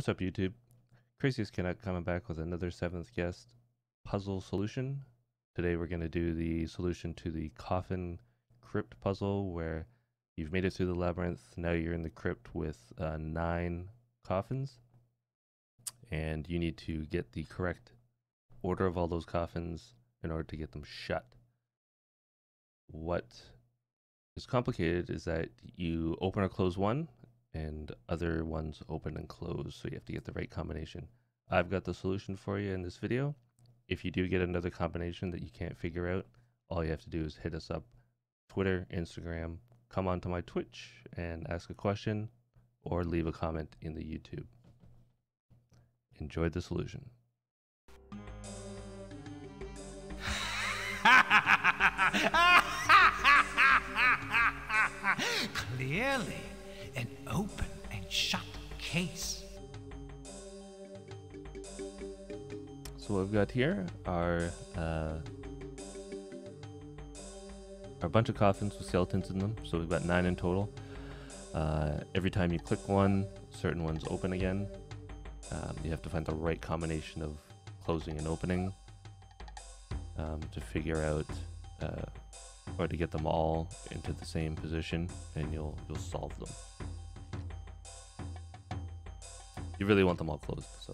What's up, YouTube? Craziest Canuck coming back with another seventh guest puzzle solution. Today we're going to do the solution to the coffin crypt puzzle where you've made it through the labyrinth. Now you're in the crypt with uh, nine coffins. And you need to get the correct order of all those coffins in order to get them shut. What is complicated is that you open or close one and other ones open and close. So you have to get the right combination. I've got the solution for you in this video. If you do get another combination that you can't figure out, all you have to do is hit us up Twitter, Instagram, come onto my Twitch and ask a question or leave a comment in the YouTube. Enjoy the solution. Clearly, an shut case. So what we've got here are uh, a bunch of coffins with skeletons in them. So we've got nine in total. Uh, every time you click one, certain ones open again. Um, you have to find the right combination of closing and opening um, to figure out uh, or to get them all into the same position, and you'll you'll solve them. You really want them all closed, so.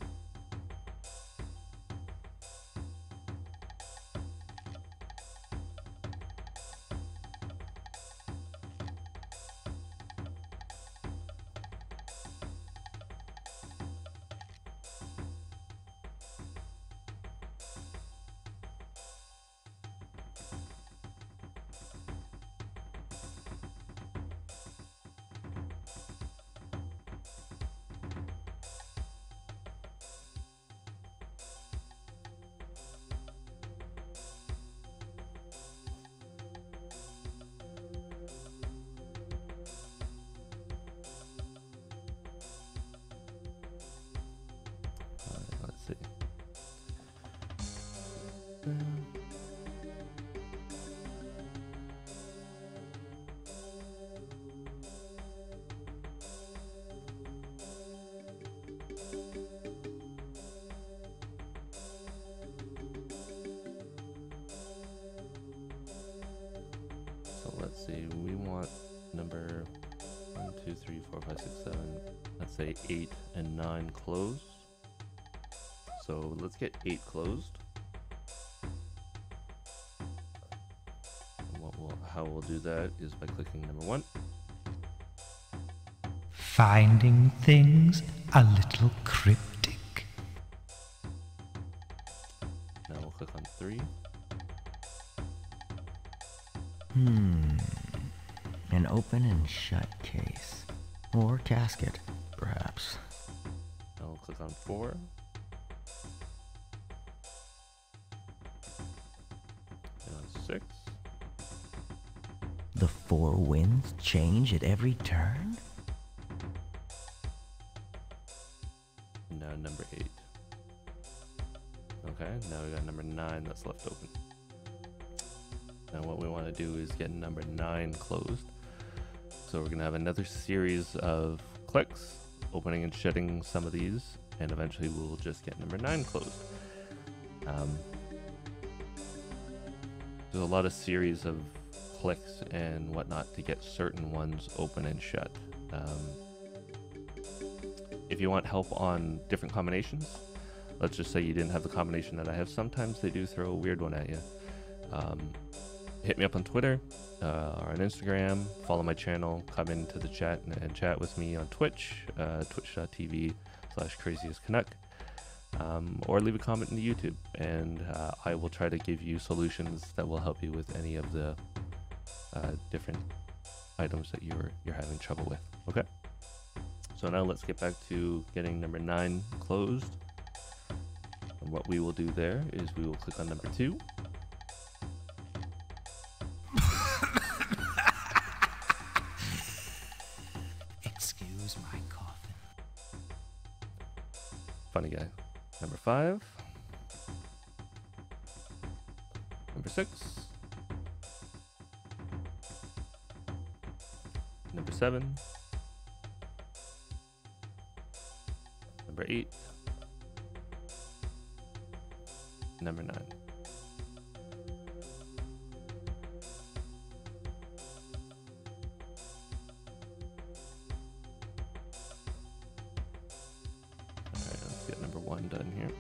So let's see, we want number one, two, three, four, five, six, seven, let's say eight and nine closed. So let's get eight closed. What we'll, how we'll do that is by clicking number one. Finding things a little cryptic. Open and shut case. Or casket, perhaps. We'll click on four. And on six. The four winds change at every turn? Now number eight. Okay, now we got number nine that's left open. Now what we want to do is get number nine closed. So we're gonna have another series of clicks, opening and shutting some of these, and eventually we'll just get number nine closed. Um, there's a lot of series of clicks and whatnot to get certain ones open and shut. Um, if you want help on different combinations, let's just say you didn't have the combination that I have. Sometimes they do throw a weird one at you. Um, hit me up on Twitter uh, or on Instagram. Follow my channel. Come into the chat and, and chat with me on Twitch, uh, twitch.tv slash craziest Canuck. Um, or leave a comment in the YouTube, and uh, I will try to give you solutions that will help you with any of the uh, different items that you're you're having trouble with. Okay. So now let's get back to getting number nine closed. And what we will do there is we will click on number two. Funny guy. Number five. Number six. Number seven. Number eight. Number nine. One done here.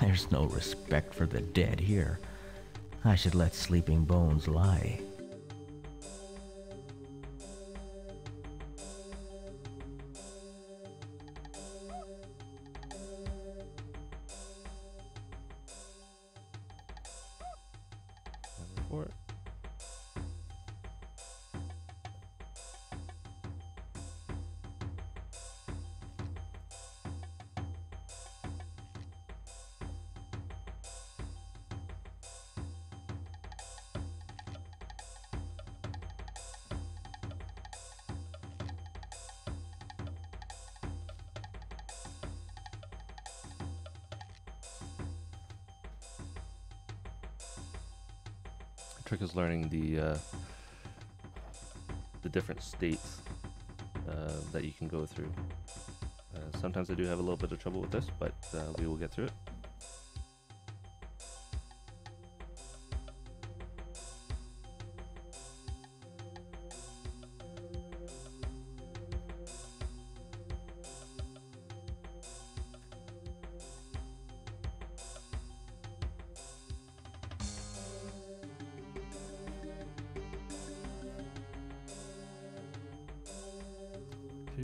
There's no respect for the dead here. I should let sleeping bones lie. Trick is learning the uh, the different states uh, that you can go through. Uh, sometimes I do have a little bit of trouble with this, but uh, we will get through it. Two,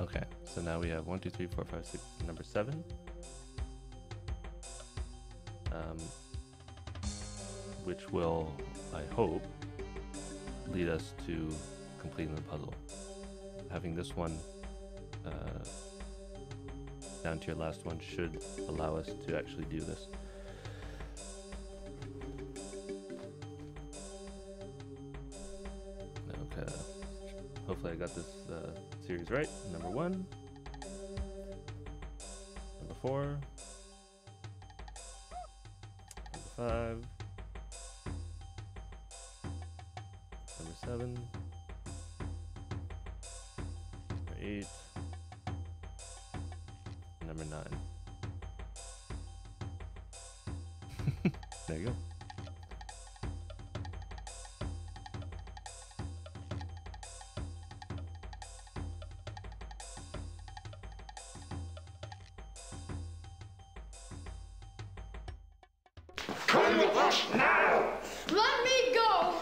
Okay, so now we have one, two, three, four, five, six, number seven. Um, which will, I hope, lead us to completing the puzzle. Having this one uh, down to your last one should allow us to actually do this. Hopefully, I got this uh, series right. Number one, number four, number five, number seven, number eight, number nine. there you go. Let me go!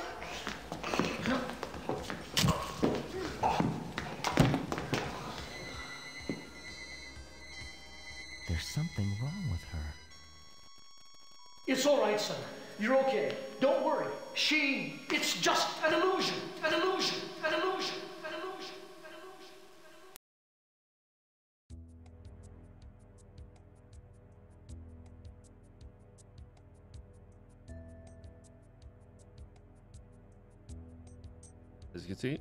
There's something wrong with her. It's all right, son. You're okay. Don't worry. She, it's just an illusion. You can see,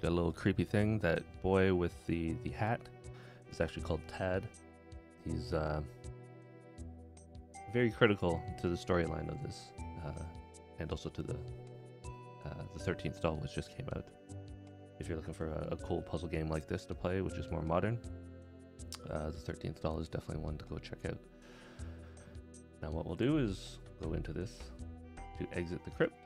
got a little creepy thing. That boy with the the hat is actually called Tad. He's uh, very critical to the storyline of this, uh, and also to the Uh, the 13th doll, which just came out. If you're looking for a, a cool puzzle game like this to play, which is more modern, uh, the 13th doll is definitely one to go check out. Now, what we'll do is go into this to exit the crypt.